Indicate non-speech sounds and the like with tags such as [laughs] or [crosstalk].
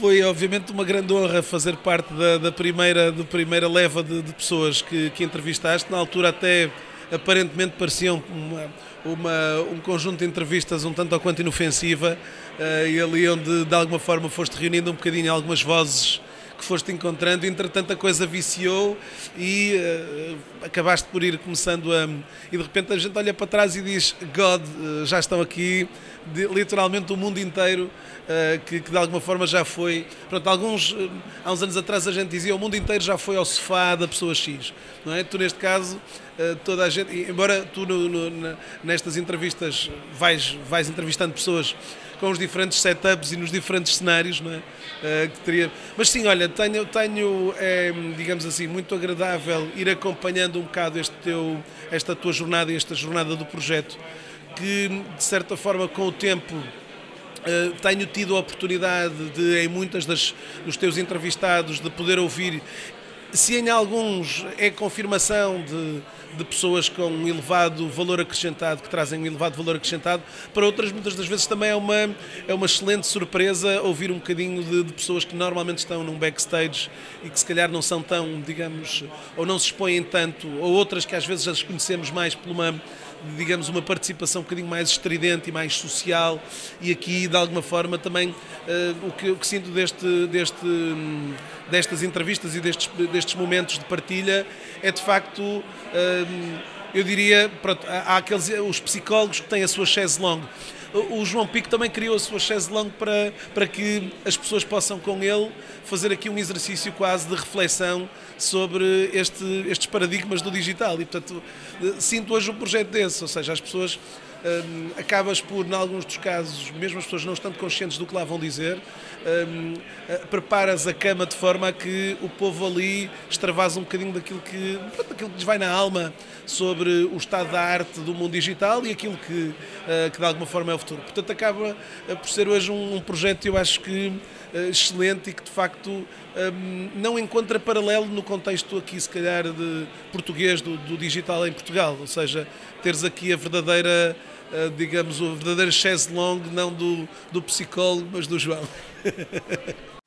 foi obviamente uma grande honra fazer parte da, da primeira, da primeira leva de, de pessoas que, que entrevistaste. Na altura até aparentemente pareciam uma, uma, um conjunto de entrevistas um tanto ou quanto inofensiva uh, e ali onde de alguma forma foste reunindo um bocadinho algumas vozes que foste encontrando, entretanto a coisa viciou e uh, acabaste por ir começando a. E de repente a gente olha para trás e diz: God, uh, já estão aqui, de, literalmente o mundo inteiro, uh, que, que, de alguma forma já foi. Pronto, alguns. há uns anos atrás a gente dizia: o mundo inteiro já foi ao sofá da pessoa X, não é? Tu neste caso. Toda a gente, embora tu no, no, nestas entrevistas vais, vais entrevistando pessoas com os diferentes setups e nos diferentes cenários, não é? Uh, que teria... Mas sim, olha, tenho, tenho é, digamos assim, muito agradável ir acompanhando um bocado este teu, esta tua jornada e esta jornada do projeto, que de certa forma com o tempo tenho tido a oportunidade de, em muitas das, dos teus entrevistados, de poder ouvir se em alguns é confirmação de, de pessoas com um elevado valor acrescentado, que trazem um elevado valor acrescentado, para outras muitas das vezes também é uma, é uma excelente surpresa ouvir um bocadinho de, de pessoas que normalmente estão num backstage e que se calhar não são tão, digamos, ou não se expõem tanto, ou outras que às vezes as conhecemos mais por uma digamos, uma participação um bocadinho mais estridente e mais social e aqui, de alguma forma, também uh, o, que, o que sinto deste, deste, destas entrevistas e destes, destes momentos de partilha é, de facto, uh, eu diria, pronto, há aqueles, os psicólogos que têm a sua chaise longue. O João Pico também criou a sua chaise longue para, para que as pessoas possam com ele fazer aqui um exercício quase de reflexão sobre este, estes paradigmas do digital. E portanto sinto hoje um projeto desse, ou seja, as pessoas um, acabas por, em alguns dos casos, mesmo as pessoas não estando conscientes do que lá vão dizer, um, preparas a cama de forma a que o povo ali extravasa um bocadinho daquilo que, pronto, aquilo que lhes vai na alma sobre o estado da arte do mundo digital e aquilo que, uh, que de alguma forma é o futuro. Portanto, acaba uh, por ser hoje um, um projeto, eu acho que excelente e que de facto um, não encontra paralelo no contexto aqui, se calhar, de português do, do digital em Portugal, ou seja, teres aqui a verdadeira uh, digamos, o verdadeiro chaise longue, não do, do psicólogo, mas do João. [laughs]